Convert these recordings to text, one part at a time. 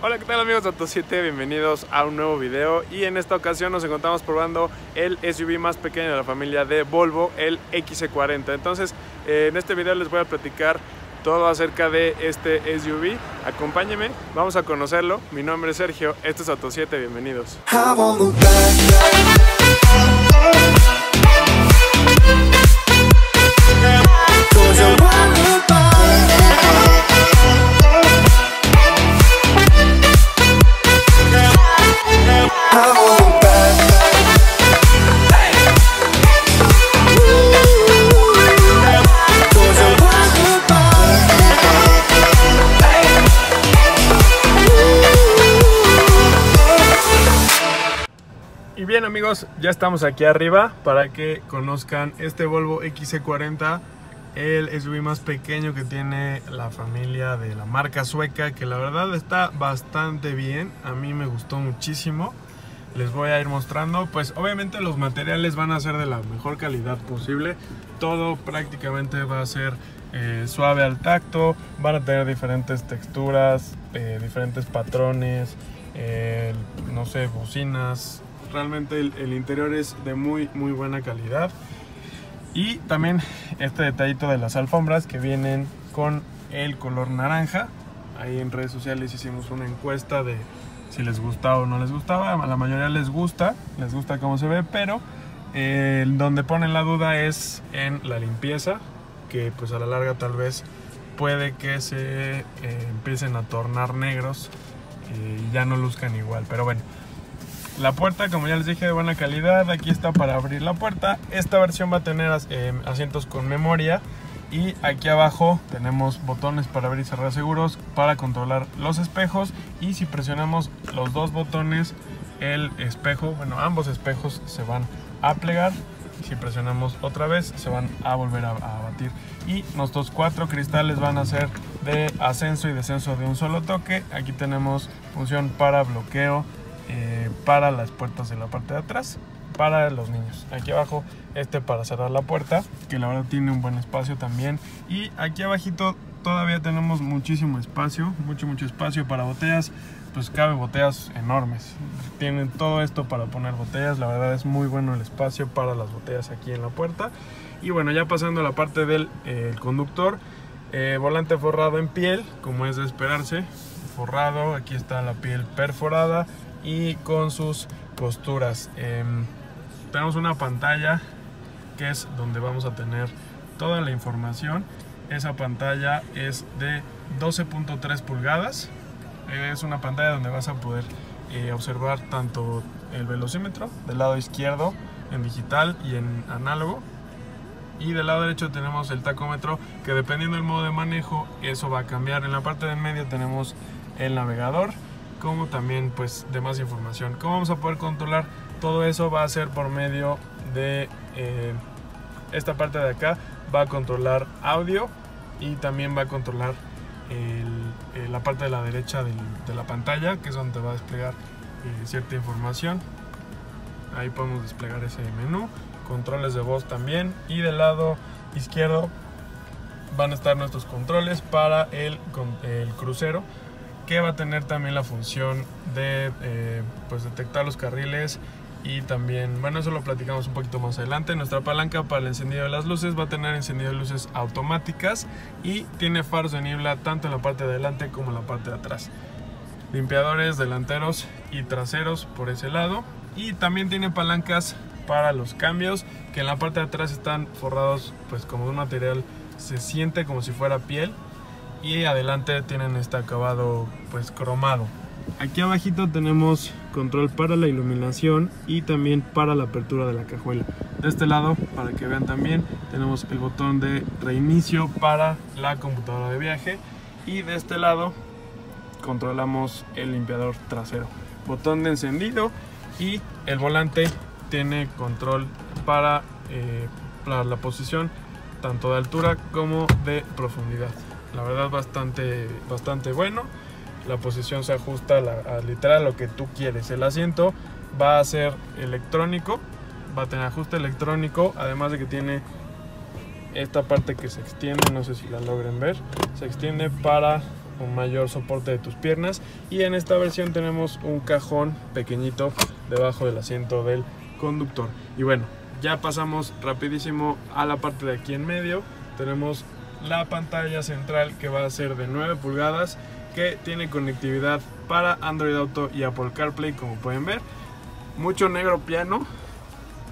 Hola, ¿qué tal amigos de Auto7? Bienvenidos a un nuevo video y en esta ocasión nos encontramos probando el SUV más pequeño de la familia de Volvo, el XC40. Entonces, eh, en este video les voy a platicar todo acerca de este SUV. Acompáñenme, vamos a conocerlo. Mi nombre es Sergio, esto es Auto7, bienvenidos. Ya estamos aquí arriba para que conozcan este Volvo XC40, el SUV más pequeño que tiene la familia de la marca sueca, que la verdad está bastante bien, a mí me gustó muchísimo. Les voy a ir mostrando, pues obviamente los materiales van a ser de la mejor calidad posible, todo prácticamente va a ser eh, suave al tacto, van a tener diferentes texturas, eh, diferentes patrones, eh, no sé, bocinas, realmente el, interior es de muy muy buena calidad. Y también este detallito de las alfombras que vienen con el color naranja. Ahí en redes sociales hicimos una encuesta de si les gustaba o no les gustaba. A la mayoría les gusta les gusta cómo se ve pero eh, donde ponen la duda es en la limpieza que pues a la larga tal vez puede que se eh, empiecen a tornar negros eh, y ya no luzcan igual. Pero bueno la puerta, como ya les dije, de buena calidad. Aquí está para abrir la puerta. Esta versión va a tener eh, asientos con memoria. Y aquí abajo tenemos botones para abrir y cerrar seguros, para controlar los espejos. Y si presionamos los dos botones, el espejo, bueno, ambos espejos se van a plegar. Si presionamos otra vez, se van a volver a, a batir. Y nuestros cuatro cristales van a ser de ascenso y descenso de un solo toque. Aquí tenemos función para bloqueo, eh, para las puertas de la parte de atrás para los niños. Aquí abajo este para cerrar la puerta que la verdad tiene un buen espacio también. Y aquí abajito todavía tenemos muchísimo espacio mucho mucho espacio para botellas. Pues cabe botellas enormes. Tienen todo esto para poner botellas. La verdad es muy bueno el espacio para las botellas aquí en la puerta. Y bueno ya pasando a la parte del eh, el conductor eh, volante forrado en piel como es de esperarse. Forrado aquí está la piel perforada y con sus costuras. Eh, tenemos una pantalla que es donde vamos a tener toda la información. Esa pantalla es de 12.3 pulgadas. Es una pantalla donde vas a poder eh, observar tanto el velocímetro del lado izquierdo en digital y en análogo. Y del lado derecho tenemos el tacómetro que dependiendo del modo de manejo eso va a cambiar. En la parte de en medio tenemos el navegador como también pues de más información. ¿Cómo vamos a poder controlar todo eso? Va a ser por medio de eh, esta parte de acá. Va a controlar audio y también va a controlar eh, la parte de la derecha de la pantalla, que es donde va a desplegar eh, cierta información. Ahí podemos desplegar ese menú. Controles de voz también. Y del lado izquierdo van a estar nuestros controles para el crucero que va a tener también la función de eh, pues detectar los carriles y también, bueno, eso lo platicamos un poquito más adelante. Nuestra palanca para el encendido de las luces va a tener encendido de luces automáticas y tiene faros de niebla tanto en la parte de adelante como en la parte de atrás. Limpiadores delanteros y traseros por ese lado y también tiene palancas para los cambios que en la parte de atrás están forrados pues como un material se siente como si fuera piel y adelante tienen este acabado pues cromado. Aquí abajito tenemos control para la iluminación y también para la apertura de la cajuela. De este lado para que vean también tenemos el botón de reinicio para la computadora de viaje. Y de este lado controlamos el limpiador trasero. Botón de encendido y el volante tiene control para, eh, para la posición tanto de altura como de profundidad la verdad bastante, bastante bueno. La posición se ajusta a, la, literal lo que tú quieres. El asiento va a ser electrónico, va a tener ajuste electrónico, además de que tiene esta parte que se extiende, no sé si la logren ver, se extiende para un mayor soporte de tus piernas y en esta versión tenemos un cajón pequeñito debajo del asiento del conductor y bueno ya pasamos rapidísimo a la parte de aquí en medio tenemos la pantalla central que va a ser de 9 pulgadas que tiene conectividad para Android Auto y Apple CarPlay como pueden ver. Mucho negro piano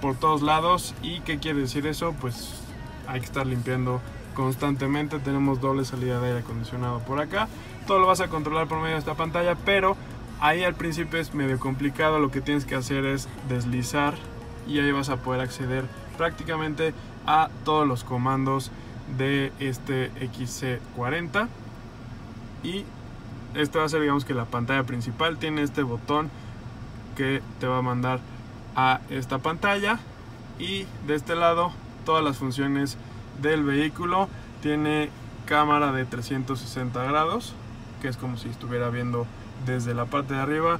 por todos lados. Y qué quiere decir eso pues hay que estar limpiando constantemente. Tenemos doble salida de aire acondicionado por acá. Todo lo vas a controlar por medio de esta pantalla pero ahí al principio es medio complicado. Lo que tienes que hacer es deslizar y ahí vas a poder acceder prácticamente a todos los comandos de este XC40 y esta va a ser digamos que la pantalla principal. Tiene este botón que te va a mandar a esta pantalla. Y de este lado todas las funciones del vehículo. Tiene cámara de 360 grados que es como si estuviera viendo desde la parte de arriba.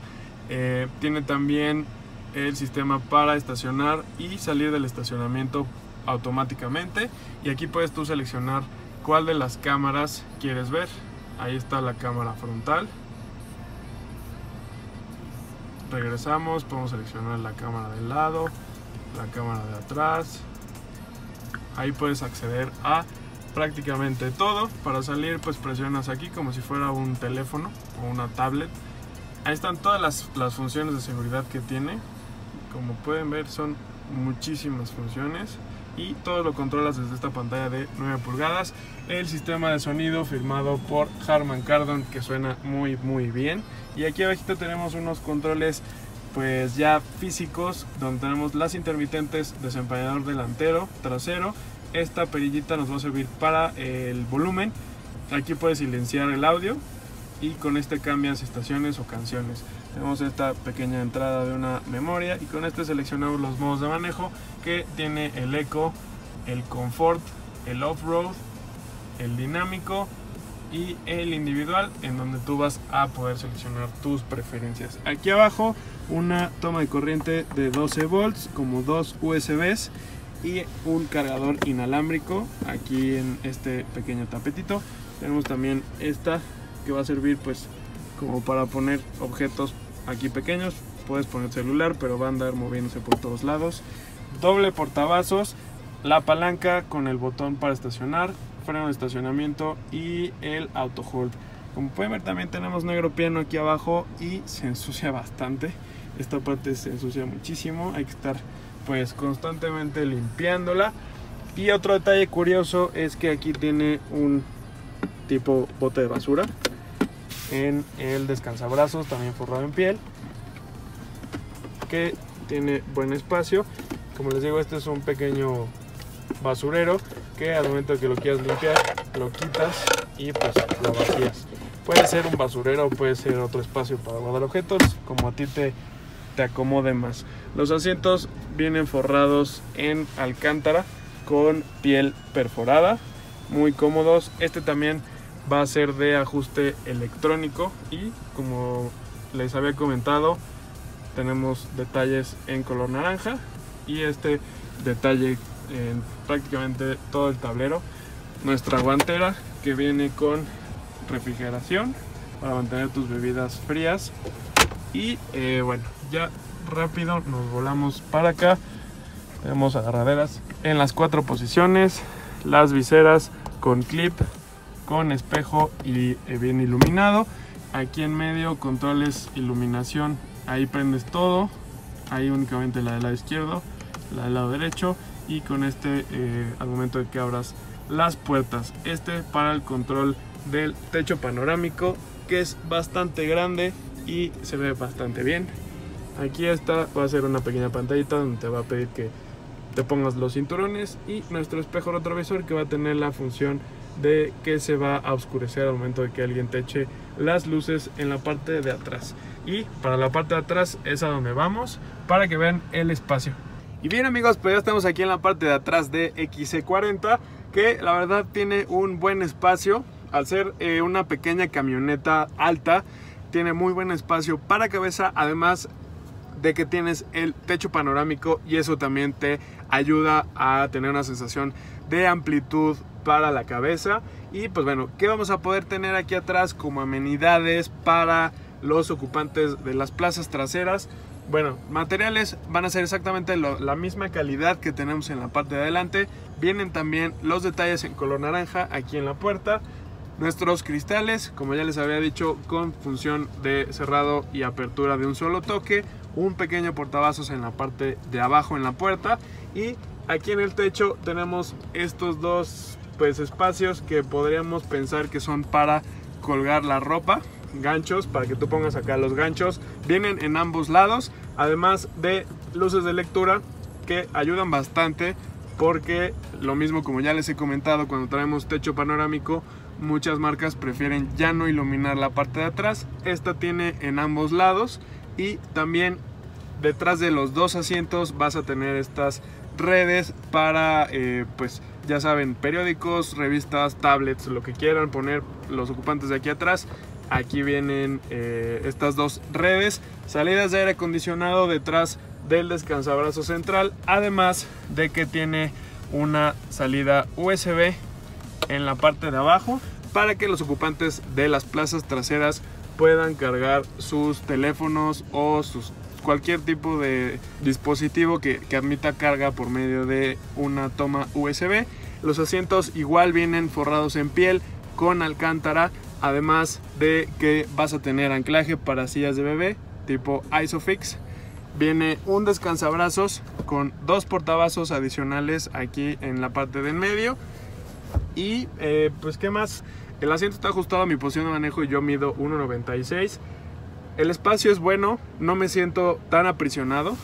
Eh, tiene también el sistema para estacionar y salir del estacionamiento automáticamente. Y aquí puedes tú seleccionar cuál de las cámaras quieres ver. Ahí está la cámara frontal. Regresamos podemos seleccionar la cámara del lado la cámara de atrás. Ahí puedes acceder a prácticamente todo. Para salir pues presionas aquí como si fuera un teléfono o una tablet. Ahí están todas las, las funciones de seguridad que tiene. Como pueden ver son muchísimas funciones y todo lo controlas desde esta pantalla de 9 pulgadas. El sistema de sonido firmado por Harman Kardon que suena muy muy bien. Y aquí abajito tenemos unos controles pues ya físicos donde tenemos las intermitentes desempeñador delantero, trasero. Esta perillita nos va a servir para el volumen. Aquí puedes silenciar el audio y con este cambias estaciones o canciones. Tenemos esta pequeña entrada de una memoria y con este seleccionamos los modos de manejo que tiene el eco, el confort, el off-road, el dinámico y el individual en donde tú vas a poder seleccionar tus preferencias. Aquí abajo una toma de corriente de 12 volts como dos USBs y un cargador inalámbrico aquí en este pequeño tapetito. Tenemos también esta que va a servir pues como para poner objetos aquí pequeños puedes poner celular pero va a andar moviéndose por todos lados. Doble portavasos la palanca con el botón para estacionar freno de estacionamiento y el auto hold. Como pueden ver también tenemos negro piano aquí abajo y se ensucia bastante. Esta parte se ensucia muchísimo hay que estar pues constantemente limpiándola. Y otro detalle curioso es que aquí tiene un tipo bote de basura en el descansabrazos, también forrado en piel, que tiene buen espacio. Como les digo, este es un pequeño basurero que al momento que lo quieras limpiar, lo quitas y pues lo vacías. Puede ser un basurero, puede ser otro espacio para guardar objetos, como a ti te, te acomode más. Los asientos vienen forrados en alcántara con piel perforada, muy cómodos. Este también va a ser de ajuste electrónico y como les había comentado tenemos detalles en color naranja y este detalle en prácticamente todo el tablero. Nuestra guantera que viene con refrigeración para mantener tus bebidas frías. Y eh, bueno ya rápido nos volamos para acá. Tenemos agarraderas en las cuatro posiciones las viseras con clip con espejo y eh, bien iluminado. Aquí en medio controles iluminación, ahí prendes todo, ahí únicamente la del lado izquierdo, la del lado derecho y con este eh, al momento de que abras las puertas. Este para el control del techo panorámico que es bastante grande y se ve bastante bien. Aquí está, va a ser una pequeña pantallita donde te va a pedir que te pongas los cinturones y nuestro espejo retrovisor que va a tener la función de que se va a oscurecer al momento de que alguien te eche las luces en la parte de atrás. Y para la parte de atrás es a donde vamos para que vean el espacio. Y bien amigos, pues ya estamos aquí en la parte de atrás de XC40 que la verdad tiene un buen espacio. Al ser eh, una pequeña camioneta alta, tiene muy buen espacio para cabeza. Además de que tienes el techo panorámico y eso también te ayuda a tener una sensación de amplitud para la cabeza. Y pues bueno, ¿qué vamos a poder tener aquí atrás como amenidades para los ocupantes de las plazas traseras? Bueno, materiales van a ser exactamente la misma calidad que tenemos en la parte de adelante. Vienen también los detalles en color naranja aquí en la puerta. Nuestros cristales, como ya les había dicho, con función de cerrado y apertura de un solo toque. Un pequeño portavasos en la parte de abajo en la puerta. Y aquí en el techo tenemos estos dos pues, espacios que podríamos pensar que son para colgar la ropa ganchos para que tú pongas acá los ganchos. Vienen en ambos lados, además de luces de lectura que ayudan bastante porque lo mismo como ya les he comentado cuando traemos techo panorámico, muchas marcas prefieren ya no iluminar la parte de atrás. Esta tiene en ambos lados y también detrás de los dos asientos vas a tener estas redes para eh, pues ya saben periódicos revistas tablets lo que quieran poner los ocupantes de aquí atrás Aquí vienen eh, estas dos redes, salidas de aire acondicionado detrás del descansabrazo central, además de que tiene una salida USB en la parte de abajo para que los ocupantes de las plazas traseras puedan cargar sus teléfonos o sus cualquier tipo de dispositivo que, que, admita carga por medio de una toma USB. Los asientos igual vienen forrados en piel con alcántara Además de que vas a tener anclaje para sillas de bebé tipo Isofix. Viene un descansabrazos con dos portavasos adicionales aquí en la parte de en medio. Y eh, pues qué más. El asiento está ajustado a mi posición de manejo y yo mido 1.96. El espacio es bueno, no me siento tan aprisionado.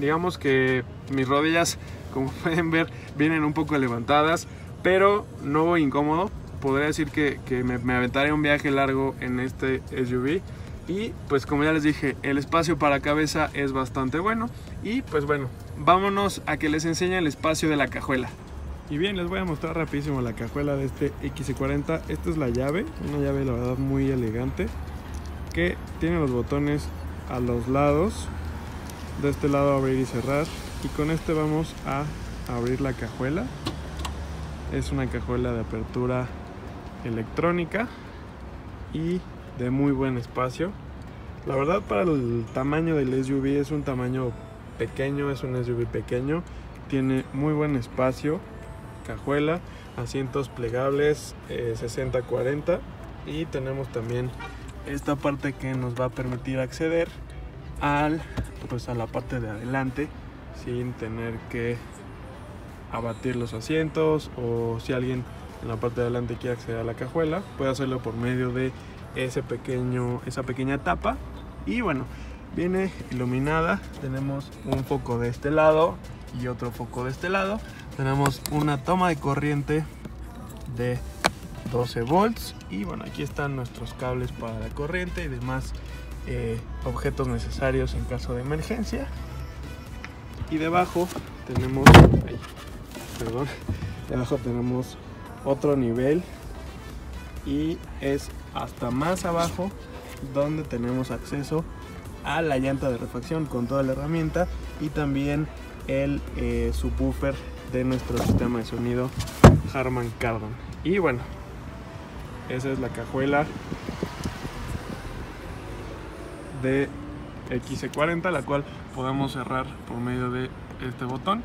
Digamos que mis rodillas, como pueden ver, vienen un poco levantadas, pero no voy incómodo podría decir que, me, me, aventaré un viaje largo en este SUV. Y pues como ya les dije, el espacio para cabeza es bastante bueno. Y pues bueno, vámonos a que les enseñe el espacio de la cajuela. Y bien, les voy a mostrar rapidísimo la cajuela de este X40. Esta es la llave, una llave la verdad muy elegante. Que tiene los botones a los lados. De este lado abrir y cerrar. Y con este vamos a abrir la cajuela. Es una cajuela de apertura electrónica y de muy buen espacio. La verdad para el tamaño del SUV es un tamaño pequeño, es un SUV pequeño, tiene muy buen espacio, cajuela, asientos plegables 60-40 eh, y tenemos también esta parte que nos va a permitir acceder al pues a la parte de adelante sin tener que abatir los asientos o si alguien en la parte de adelante quiere acceder a la cajuela, puede hacerlo por medio de ese pequeño, esa pequeña tapa. Y bueno, viene iluminada. Tenemos un foco de este lado y otro foco de este lado. Tenemos una toma de corriente de 12 volts. Y bueno, aquí están nuestros cables para la corriente y demás eh, objetos necesarios en caso de emergencia. Y debajo tenemos, perdón, debajo tenemos otro nivel y es hasta más abajo donde tenemos acceso a la llanta de refacción con toda la herramienta y también el eh, subwoofer de nuestro sistema de sonido Harman Kardon y bueno esa es la cajuela de XC40 la cual podemos cerrar por medio de este botón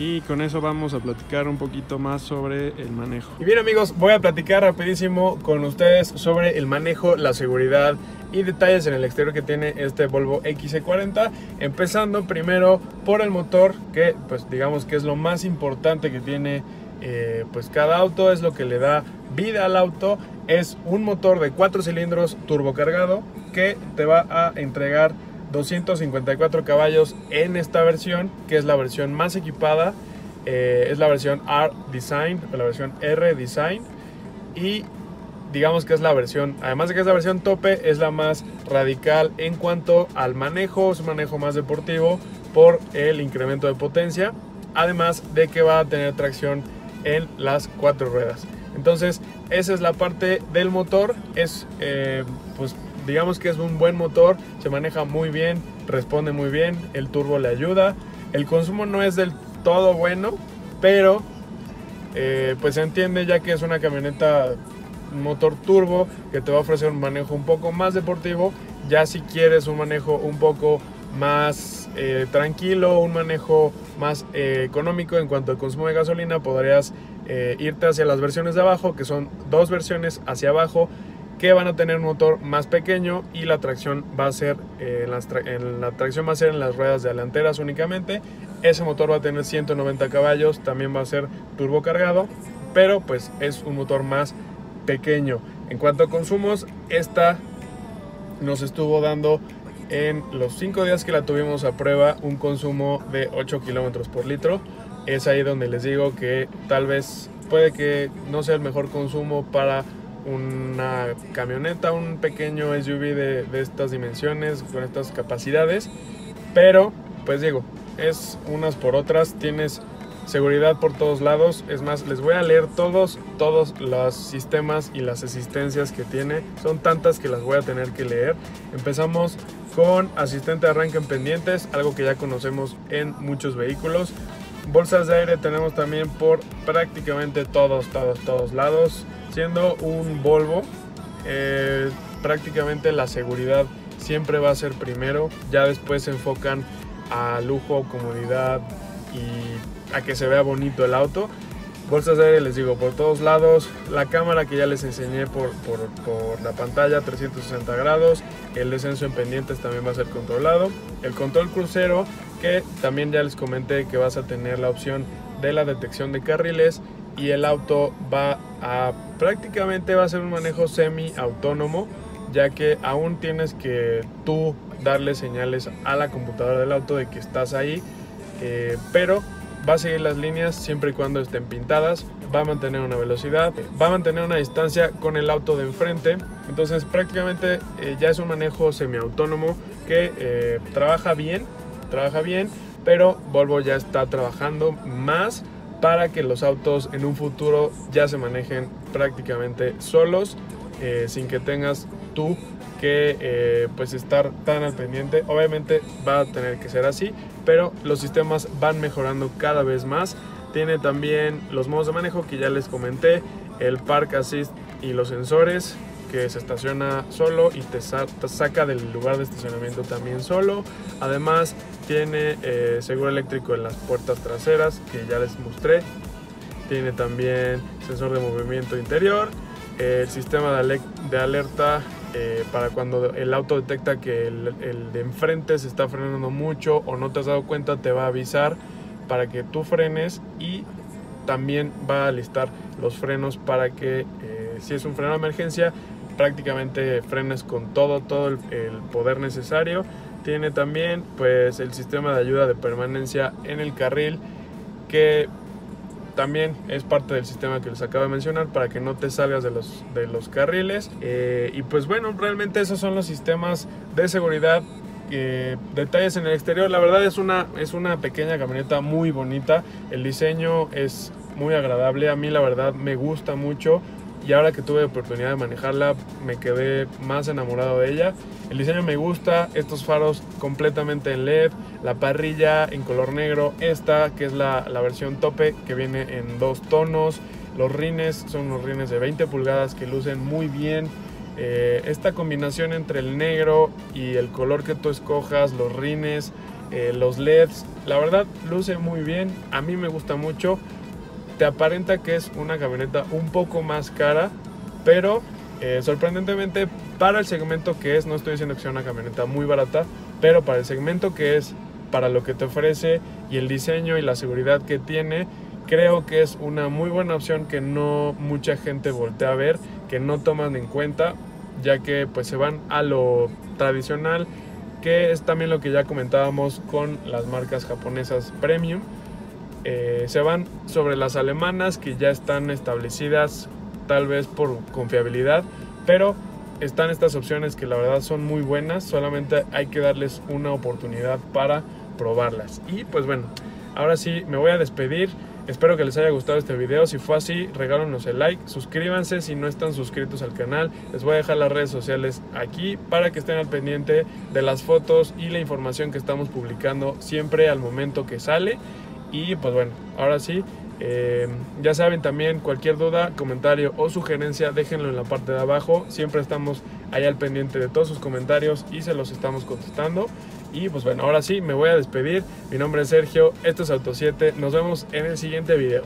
y con eso vamos a platicar un poquito más sobre el manejo. Y bien amigos, voy a platicar rapidísimo con ustedes sobre el manejo, la seguridad y detalles en el exterior que tiene este Volvo XC40 empezando primero por el motor que pues digamos que es lo más importante que tiene eh, pues cada auto es lo que le da vida al auto es un motor de 4 cilindros turbocargado que te va a entregar 254 caballos en esta versión, que es la versión más equipada. Eh, es la versión R Design la versión R Design. Y digamos que es la versión, además de que es la versión tope, es la más radical en cuanto al manejo, es un manejo más deportivo por el incremento de potencia. Además de que va a tener tracción en las cuatro ruedas. Entonces, esa es la parte del motor. Es eh, pues digamos que es un buen motor, se maneja muy bien, responde muy bien, el turbo le ayuda. El consumo no es del todo bueno, pero eh, pues se entiende ya que es una camioneta motor turbo que te va a ofrecer un manejo un poco más deportivo. Ya si quieres un manejo un poco más eh, tranquilo, un manejo más eh, económico en cuanto al consumo de gasolina, podrías irte hacia las versiones de abajo, que son dos versiones hacia abajo que van a tener un motor más pequeño y la tracción va a ser en, la tracción va a ser en las ruedas delanteras únicamente ese motor va a tener 190 caballos también va a ser turbo cargado pero pues es un motor más pequeño. En cuanto a consumos, esta nos estuvo dando en los 5 días que la tuvimos a prueba un consumo de 8 kilómetros por litro. Es ahí donde les digo que tal vez puede que no sea el mejor consumo para una camioneta, un pequeño SUV de, de estas dimensiones, con estas capacidades. Pero, pues digo, es unas por otras. Tienes seguridad por todos lados. Es más, les voy a leer todos, todos los sistemas y las asistencias que tiene. Son tantas que las voy a tener que leer. Empezamos con asistente de arranque en pendientes, algo que ya conocemos en muchos vehículos. Bolsas de aire tenemos también por prácticamente todos, todos, todos lados. Siendo un Volvo, eh, prácticamente la seguridad siempre va a ser primero. Ya después se enfocan a lujo, comodidad y a que se vea bonito el auto. Bolsas de aire, les digo, por todos lados. La cámara que ya les enseñé por, por, la pantalla, 360 grados. El descenso en pendientes también va a ser controlado. El control crucero, que también ya les comenté que vas a tener la opción de la detección de carriles. Y el auto va a prácticamente va a ser un manejo semi autónomo ya que aún tienes que tú darle señales a la computadora del auto de que estás ahí, eh, pero va a seguir las líneas siempre y cuando estén pintadas, va a mantener una velocidad, va a mantener una distancia con el auto de enfrente, entonces prácticamente eh, ya es un manejo semiautónomo que eh, trabaja bien, trabaja bien, pero Volvo ya está trabajando más para que los autos en un futuro ya se manejen prácticamente solos, eh, sin que tengas tú que pues estar tan al pendiente. Obviamente va a tener que ser así, pero los sistemas van mejorando cada vez más. Tiene también los modos de manejo que ya les comenté, el Park Assist y los sensores que se estaciona solo y te, saca del lugar de estacionamiento también solo. Además tiene eh, seguro eléctrico en las puertas traseras que ya les mostré. Tiene también sensor de movimiento interior, el sistema de alerta eh, para cuando el auto detecta que el, de enfrente se está frenando mucho o no te has dado cuenta, te va a avisar para que tú frenes y también va a listar los frenos para que eh, si es un freno de emergencia prácticamente frenes con todo todo el, poder necesario tiene también pues el sistema de ayuda de permanencia en el carril que también es parte del sistema que les acabo de mencionar para que no te salgas de los, de los carriles. Eh, y pues bueno, realmente esos son los sistemas de seguridad. Eh, detalles en el exterior, la verdad es una, es una pequeña camioneta muy bonita. El diseño es muy agradable. A mí la verdad me gusta mucho y ahora que tuve oportunidad de manejarla me quedé más enamorado de ella. El diseño me gusta, estos faros completamente en LED, la parrilla en color negro, esta que es la, versión tope que viene en dos tonos, los rines son unos rines de 20 pulgadas que lucen muy bien. Eh, esta combinación entre el negro y el color que tú escojas, los rines, eh, los LEDs, la verdad luce muy bien, a mí me gusta mucho te aparenta que es una camioneta un poco más cara, pero eh, sorprendentemente para el segmento que es, no estoy diciendo que sea una camioneta muy barata, pero para el segmento que es, para lo que te ofrece y el diseño y la seguridad que tiene, creo que es una muy buena opción que no mucha gente voltea a ver, que no toman en cuenta, ya que pues se van a lo tradicional, que es también lo que ya comentábamos con las marcas japonesas premium eh, se van sobre las alemanas que ya están establecidas tal vez por confiabilidad, pero están estas opciones que la verdad son muy buenas, solamente hay que darles una oportunidad para probarlas. Y pues bueno, ahora sí me voy a despedir. Espero que les haya gustado este video. Si fue así, regálanos el like. Suscríbanse si no están suscritos al canal. Les voy a dejar las redes sociales aquí para que estén al pendiente de las fotos y la información que estamos publicando siempre al momento que sale. Y pues bueno, ahora sí, eh, ya saben también cualquier duda, comentario o sugerencia, déjenlo en la parte de abajo. Siempre estamos ahí al pendiente de todos sus comentarios y se los estamos contestando. Y pues bueno, ahora sí, me voy a despedir. Mi nombre es Sergio, esto es Auto 7. Nos vemos en el siguiente video.